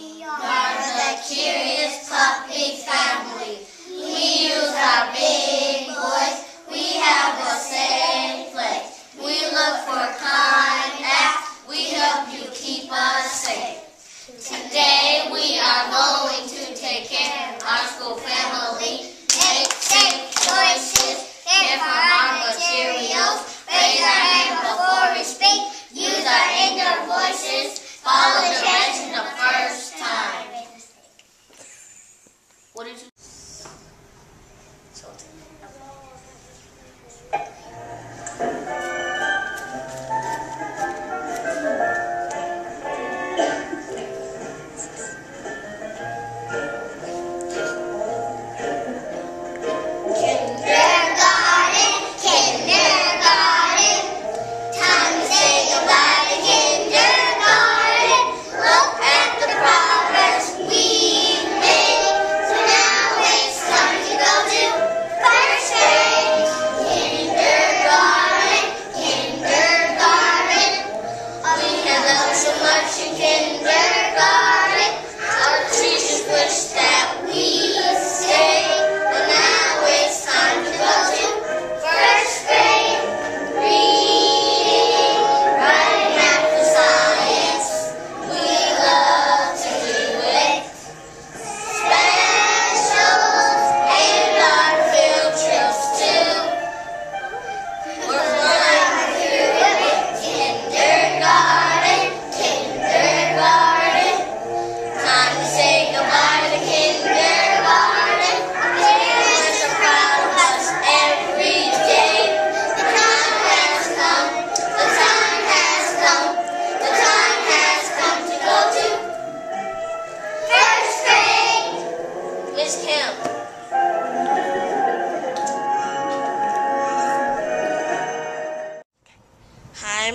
Are the curious puppy family. We use our big voice. We have a safe place. We look for kind acts. We help you keep us safe. Today we are going to take care of our school family. Make safe choices. Care for our materials. Raise our hand before we speak. Use our inner voices. Follow the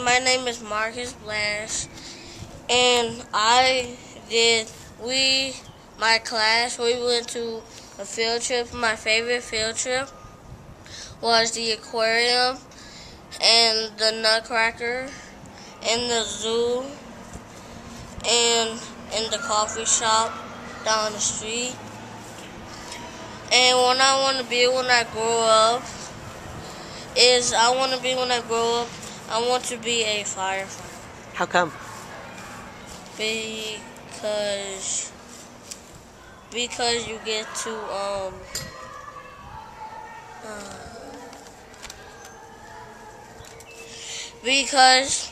my name is Marcus Blanche, and I did, we, my class, we went to a field trip. My favorite field trip was the aquarium and the nutcracker and the zoo and in the coffee shop down the street. And what I want to be when I grow up is I want to be when I grow up, I want to be a firefighter How come? because because you get to um uh, because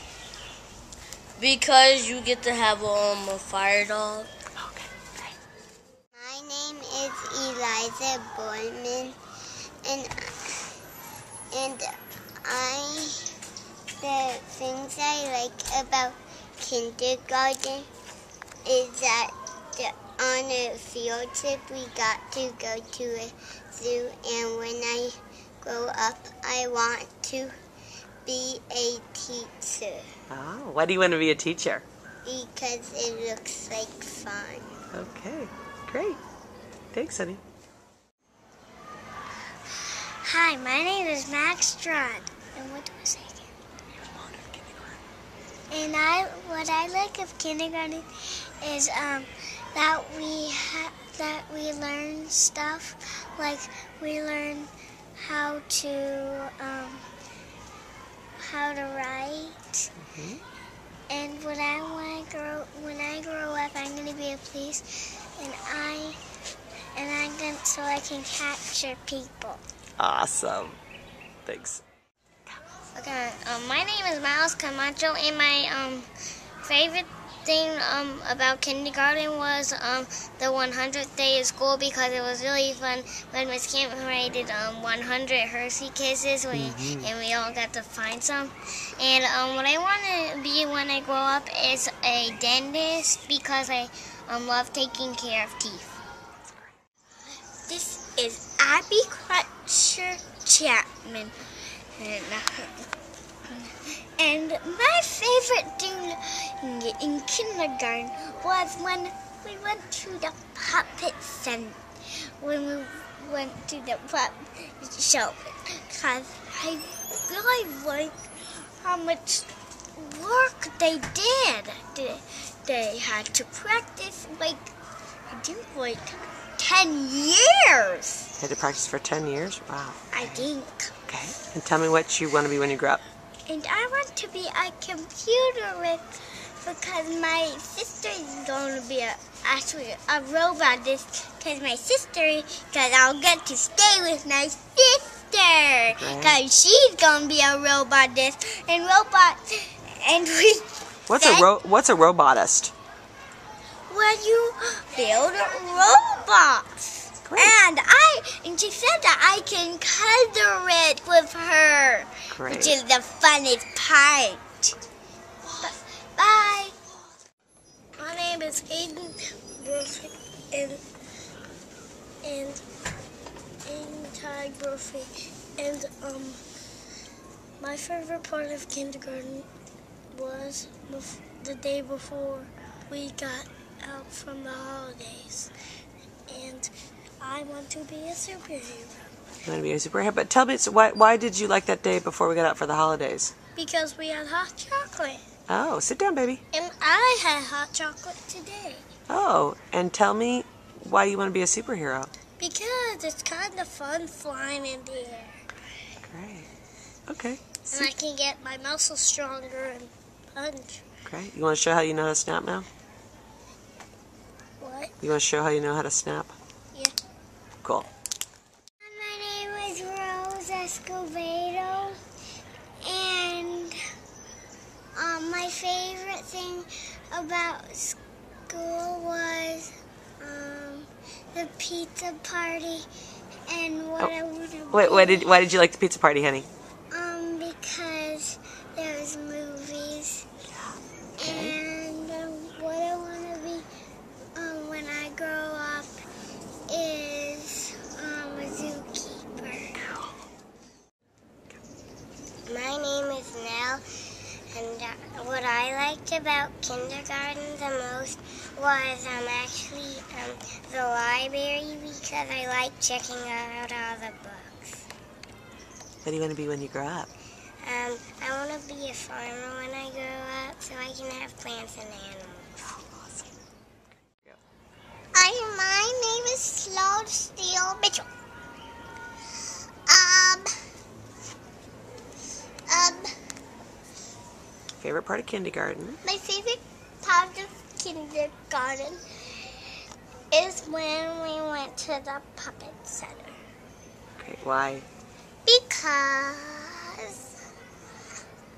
because you get to have um a fire dog. Okay. My name is Eliza Boyman, and and I the things I like about kindergarten is that the, on a field trip we got to go to a zoo, and when I grow up, I want to be a teacher Oh, why do you want to be a teacher? because it looks like fun. Okay, great. Thanks, honey. Hi, my name is Max Strand. And what do I say again? And I, what I like of kindergarten is um, that we ha- that we learn stuff, like we learn how to um, how to write. And when I when I grow when I grow up, I'm gonna be a police, and I and I'm gonna so I can capture people. Awesome. Thanks. Okay, um, my name is Miles Camacho, and my um, favorite thing um, about kindergarten was um, the 100th day of school because it was really fun when Miss Kim rated um, 100 Hershey Kisses, we, and we all got to find some. And um, what I want to be when I grow up is a dentist because I um, love taking care of teeth. This is Abby Crutcher Chapman. And, uh, and my favorite thing in kindergarten was when we went to the puppet center. When we went to the puppet show. Because I really like how much work they did they had to practice like I didn't like ten years. Had to practice for 10 years? Wow. I think. Okay. And tell me what you want to be when you grow up. And I want to be a computerist because my sister is going to be a, actually a robot this because my sister because I'll get to stay with my sister because she's going to be a robot this and robot and we What's a ro- what's a robotist? When you build robots. Great. And I and she said that I can color it with her. Great. Which is the funnest part. Bye. My name is Aiden Brophy and and Aiden Ty Brophy and um my favorite part of kindergarten was the day before we got out from the holidays. And I want to be a superhero. You want to be a superhero? But tell me, so why, why did you like that day before we got out for the holidays? Because we had hot chocolate. Oh, sit down, baby. And I had hot chocolate today. Oh, and tell me why you want to be a superhero. Because it's kind of fun flying in the air. Great. Okay. And I can get my muscles stronger and punch. Great. You want to show how you know how to snap now? You want to show how you know how to snap? Yeah. Cool. My name is Rose Escobedo, and um, my favorite thing about school was um, the pizza party and what Oh, I would Wait, why did why did you like the pizza party, honey? um because there's movies Okay. and um, what I want to be um, when I grow up is um, a zookeeper. My name is Nell, and uh, what I liked about kindergarten the most was um, actually um, the library because I like checking out all the books. What do you want to be when you grow up? Um, I want to be a farmer when I grow up so I can have plants and animals. Awesome. I, my name is Sloan Steele Mitchell. Um, Favorite part of kindergarten? my favorite part of kindergarten is when we went to the puppet center Great. Why? because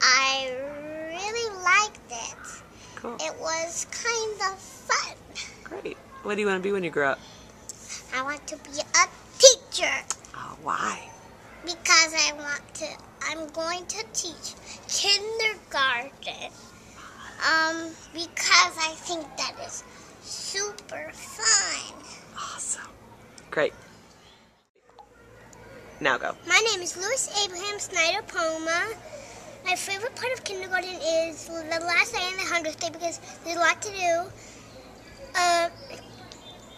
I really liked it. Cool. It was kind of fun. Great. What do you want to be when you grow up? I want to be a teacher Oh, why? because I want to. I'm going to teach kindergarten. Um, because I think that is super fun. Awesome. Great. Now go. My name is Louis Abraham Snyder Poma. My favorite part of kindergarten is the last day and the hundredth day because there's a lot to do. Uh,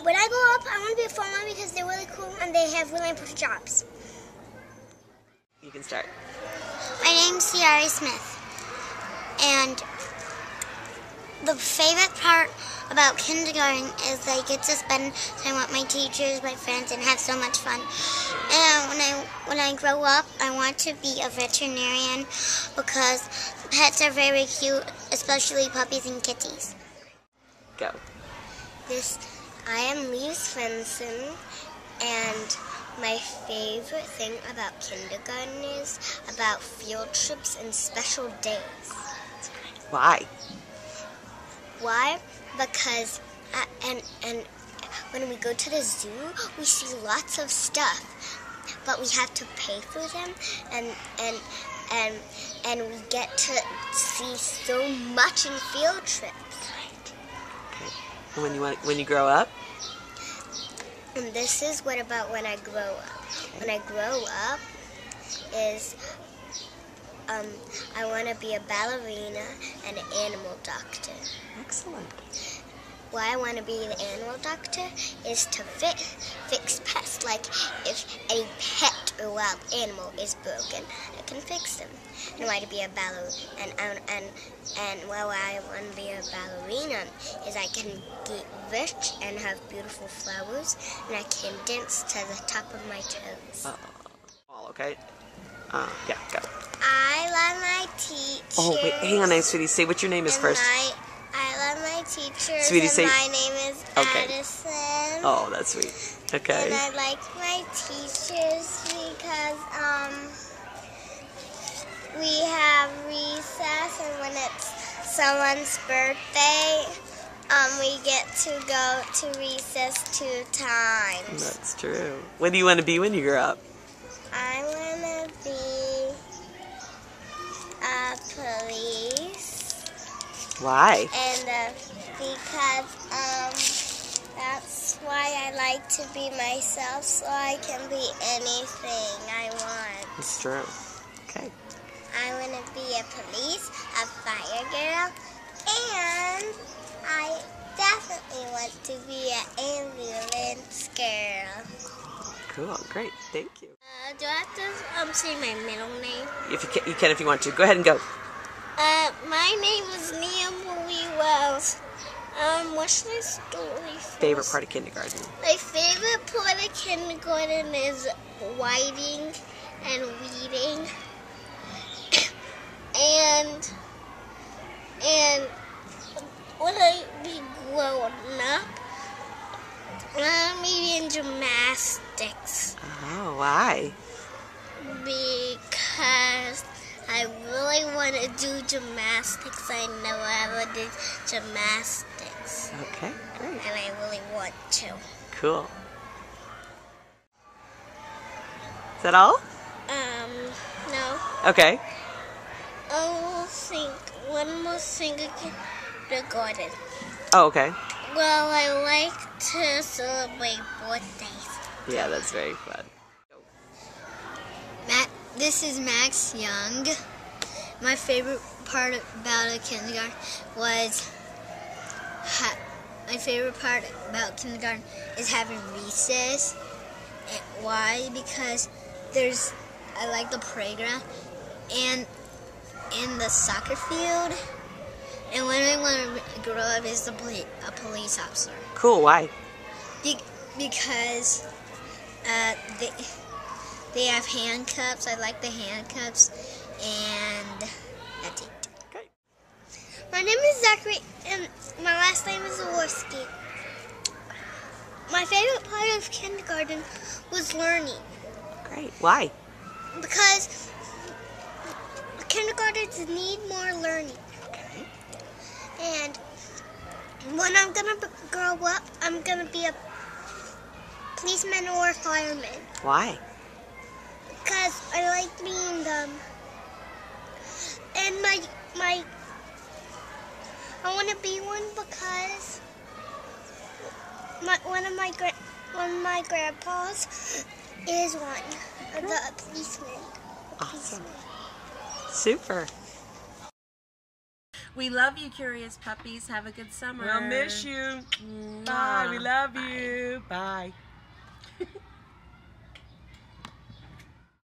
when I grow up, I want to be a farmer because they're really cool and they have really important jobs. You can start. My name's Ciara Smith, and the favorite part about kindergarten is I get to spend time with my teachers, my friends, and have so much fun. And when I when I grow up, I want to be a veterinarian because pets are very cute, especially puppies and kitties. Go. This I am Lee Svensson, and my favorite thing about kindergarten is about field trips and special days. Why? Why? Because uh, and and when we go to the zoo, we see lots of stuff, but we have to pay for them, and and and and we get to see so much in field trips. Okay. And when you want when you grow up? And this is what about when I grow up. When I grow up is um, I want to be a ballerina and an animal doctor. Excellent. Why I want to be the animal doctor is to fix, fix pests. Like if a pet or wild animal is broken, I can fix them. And why to be a ballerina and and and, and why I want to be a ballerina is I can get rich and have beautiful flowers, and I can dance to the top of my toes. All okay. Uh, yeah, go. I love my teachers. Oh wait, hang on, nice sweetie. Say what your name is and first. My, I love my teachers. Sweetie, and say- my name is Okay. Addison. Oh, that's sweet. Okay. And I like my teachers because um we have recess and when it's someone's birthday, um we get to go to recess two times. That's true. What do you want to be when you grow up? I wanna be a police Why? and because um that's why I like to be myself so I can be anything I want. It's true. Okay. I want to be a police, a fire girl, and I definitely want to be an ambulance girl. Cool. Great. Thank you. Uh, do I have to um, say my middle name? If you can, you can if you want to. Go ahead and go. Uh, my name is Nia Marie Wells. Um, what's my story? Favorite part of kindergarten. My favorite part of kindergarten is writing and reading. and and when I be grown up, I'm in gymnastics Oh, why? because I really want to do gymnastics. I never ever did gymnastics, Okay. Great. and I really want to. Cool. Is that all? Um, no. Okay. I will sing one more thing again. The garden. Oh, okay. Well, I like to celebrate birthdays. Yeah, that's very fun. Matt, this is Max Young. My favorite part about a kindergarten was ha- my favorite part about kindergarten is having recess. And why? Because there's I like the playground and in the soccer field. And when I want to grow up is the poli- a police officer. Cool. Why? Be- because uh, they they have handcuffs. I like the handcuffs, and that's it. Okay. My name is Zachary, and my last name is Zaworski. My favorite part of kindergarten was learning Great. Why? because kindergartens need more learning. Okay. And when I'm gonna b- grow up, I'm gonna be a policeman or a fireman Why? because I like being them. And my my I want to be one because my one of my gra- one of my grandpas is one of the policeman. a Awesome. policeman. Super. We love you, curious puppies. Have a good summer. We'll miss you. Bye. We love you. Bye.